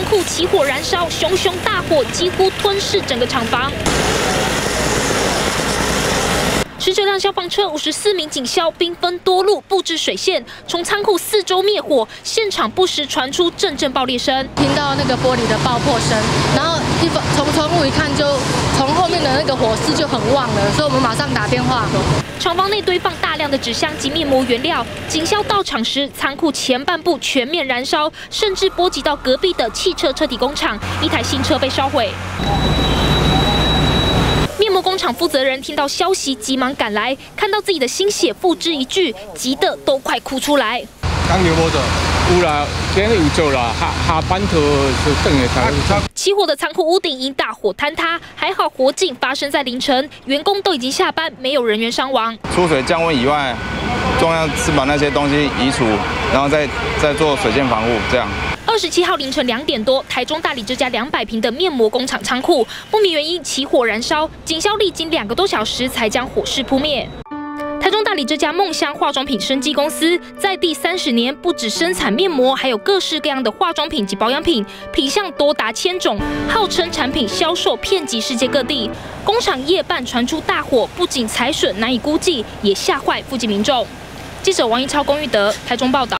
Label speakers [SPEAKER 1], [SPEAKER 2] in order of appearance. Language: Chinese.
[SPEAKER 1] 仓库起火燃烧，熊熊大火几乎吞噬整个厂房。十九辆消防车、五十四名警消兵分多路布置水线，从仓库四周灭火。现场不时传出阵阵爆裂声，
[SPEAKER 2] 听到那个玻璃的爆破声，然后一从窗户一看，就从后面的那个火势就很旺了，所以我们马上打电话。
[SPEAKER 1] 厂房内堆放大量的纸箱及面膜原料，警消到场时，仓库前半部全面燃烧，甚至波及到隔壁的汽车车体工厂，一台新车被烧毁。面膜工厂负责人听到消息，急忙赶来，看到自己的心血付之一炬，急得都快哭出来。
[SPEAKER 3] 刚有冇做？有啦，今日有做啦，下下班头就等于才。
[SPEAKER 1] 起火的仓库屋顶因大火坍塌，还好火警发生在凌晨，员工都已经下班，没有人员伤亡。
[SPEAKER 4] 出水降温以外，重要是把那些东西移除，然后再再做水线防护，这样。
[SPEAKER 1] 二十七号凌晨两点多，台中大理这家两百平的面膜工厂仓库不明原因起火燃烧，警消历经两个多小时才将火势扑灭。台中大理这家梦香化妆品生技公司在第三十年，不止生产面膜，还有各式各样的化妆品及保养品，品相多达千种，号称产品销售遍及世界各地。工厂夜半传出大火，不仅财损难以估计，也吓坏附近民众。记者王一超、龚玉德，台中报道。